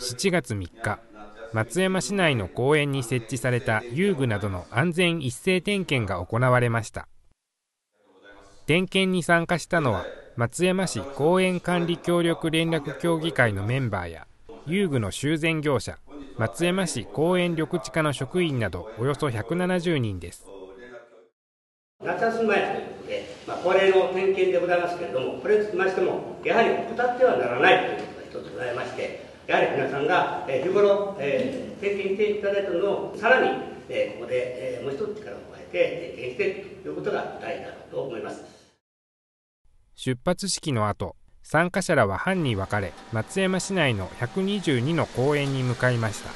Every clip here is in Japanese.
7月3日松山市内の公園に設置された遊具などの安全一斉点検が行われました。点検に参加したのは松山市公園管理協力連絡協議会のメンバーや遊具の修繕業者松山市公園緑地課の職員などおよそ170人です。夏休み前ということで、まあ、恒例の点検でございますけれども、これにつきましても、やはり怠ってはならないということが一つございまして、やはり皆さんが日頃、えー、点検していただいたのを、さらに、えー、ここで、えー、もう一つ力を加えて点検していくということが大事だろうと思います。出発式の後、参加者らは班に分かれ、松山市内の122の公園に向かいました。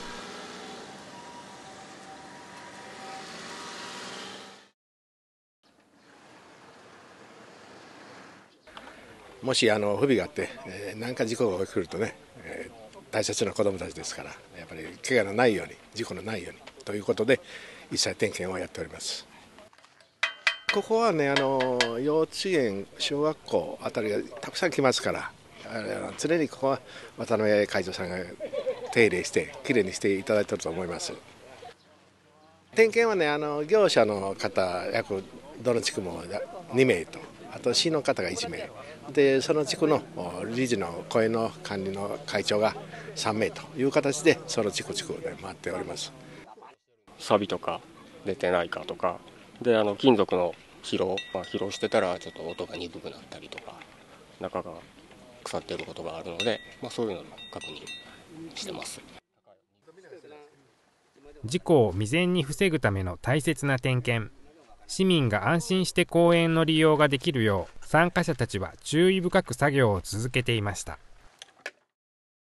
もしあの不備があって、えー、何か事故が起きるとね、えー、大切な子どもたちですからやっぱり怪我のないように事故のないようにということで一切点検をやっております。ここはねあの幼稚園小学校あたりがたくさん来ますから常にここは渡辺会長さんが手入れしてきれいにしていただいていると思います。点検はねあの業者の方約どの地区も2名とあと市の方が1名。でその地区の理事の声の管理の会長が3名という形でその地区地区で回っております。錆とか出てないかとか。であの金属の疲労、まあ、疲労してたらちょっと音が鈍くなったりとか中が腐っていることがあるので、まあ、そういうのを確認してます。事故を未然に防ぐための大切な点検市民が安心して公園の利用ができるよう参加者たちは注意深く作業を続けていました。